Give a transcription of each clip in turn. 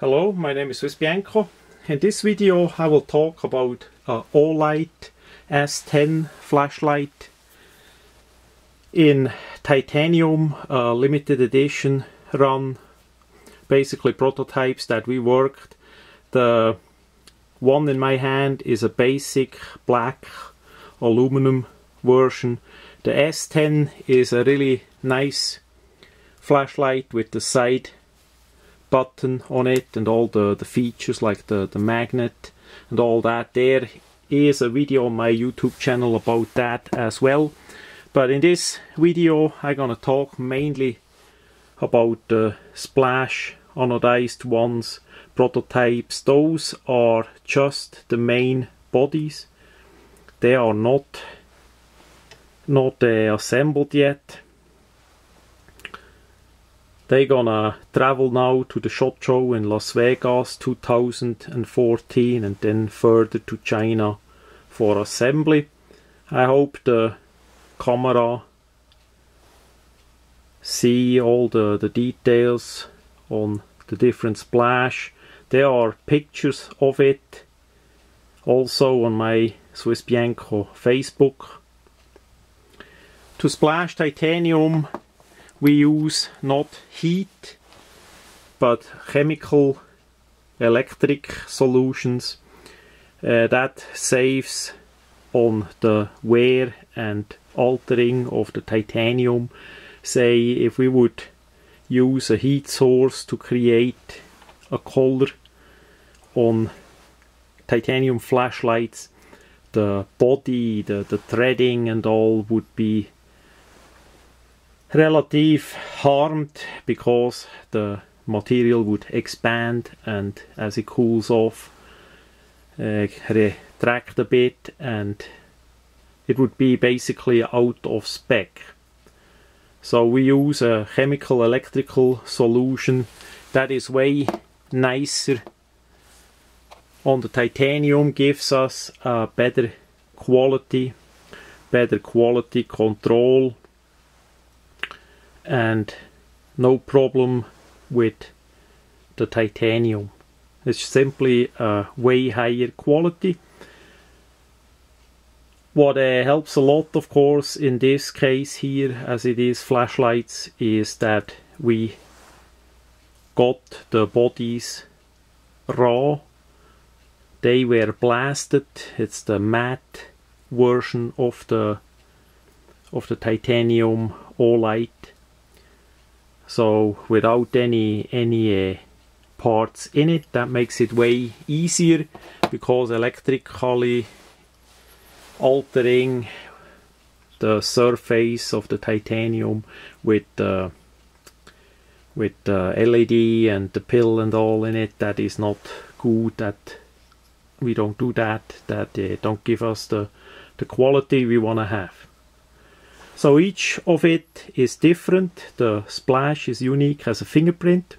Hello, my name is Swiss Bianco. In this video I will talk about a Olight S10 flashlight in titanium uh, limited edition run basically prototypes that we worked. The one in my hand is a basic black aluminum version. The S10 is a really nice flashlight with the side button on it and all the, the features like the, the magnet and all that. There is a video on my YouTube channel about that as well. But in this video I'm gonna talk mainly about the splash anodized ones prototypes. Those are just the main bodies. They are not not uh, assembled yet they gonna travel now to the SHOT Show in Las Vegas 2014 and then further to China for assembly. I hope the camera see all the, the details on the different splash. There are pictures of it also on my Swiss Bianco Facebook. To splash titanium we use not heat but chemical electric solutions uh, that saves on the wear and altering of the titanium. Say if we would use a heat source to create a color on titanium flashlights the body the, the threading and all would be relative harmed because the material would expand and as it cools off uh, retract a bit and it would be basically out of spec. So we use a chemical electrical solution that is way nicer on the titanium gives us a better quality better quality control and no problem with the titanium. It's simply a way higher quality. What uh, helps a lot of course in this case here as it is flashlights is that we got the bodies raw. They were blasted. It's the matte version of the of the titanium Olight so without any any uh, parts in it that makes it way easier because electrically altering the surface of the titanium with the with the LED and the pill and all in it that is not good that we don't do that that uh, don't give us the the quality we want to have so each of it is different. The splash is unique as a fingerprint.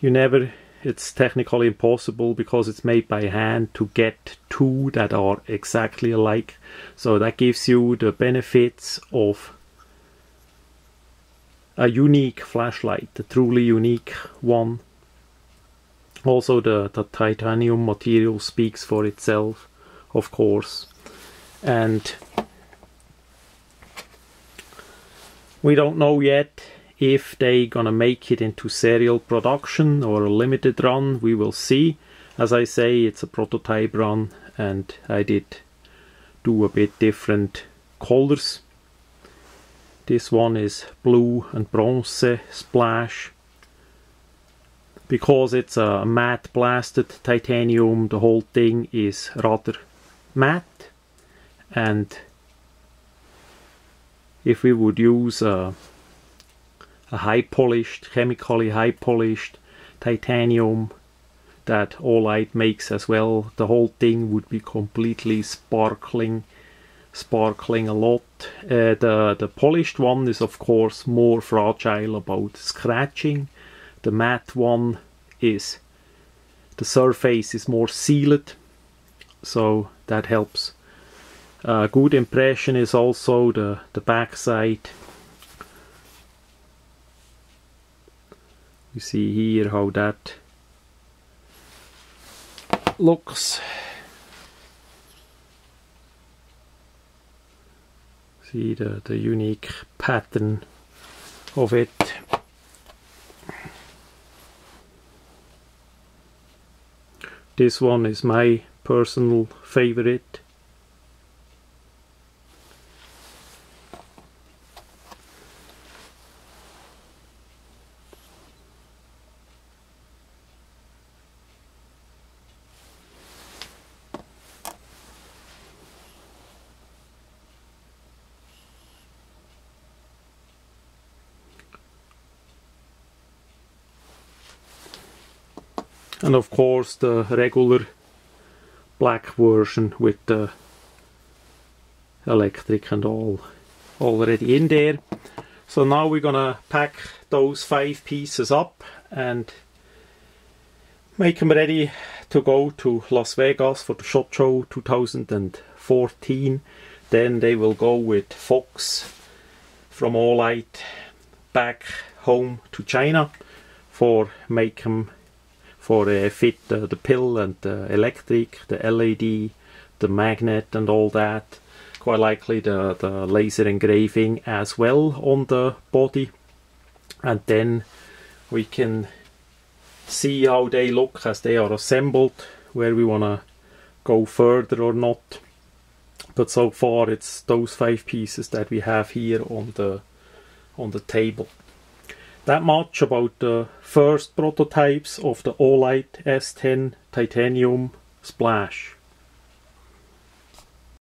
You never, it's technically impossible because it's made by hand to get two that are exactly alike. So that gives you the benefits of a unique flashlight, a truly unique one. Also the, the titanium material speaks for itself, of course. And We don't know yet if they gonna make it into serial production or a limited run. We will see. As I say, it's a prototype run and I did do a bit different colors. This one is blue and bronze splash. Because it's a matte blasted titanium, the whole thing is rather matte and if we would use a, a high polished, chemically high polished titanium that Olight makes as well, the whole thing would be completely sparkling sparkling a lot. Uh, the, the polished one is of course more fragile about scratching. The matte one is the surface is more sealed so that helps Uh, a good impression is also the, the back side. you see here how that looks. See the, the unique pattern of it. This one is my personal favorite and of course the regular black version with the electric and all already in there. So now we're gonna pack those five pieces up and make them ready to go to Las Vegas for the SHOT Show 2014 then they will go with Fox from Olight back home to China for make them for uh, fit uh, the pill and the electric, the LED, the magnet and all that. Quite likely the, the laser engraving as well on the body. And then we can see how they look as they are assembled, where we want to go further or not. But so far it's those five pieces that we have here on the on the table that much about the first prototypes of the Olight S10 titanium splash.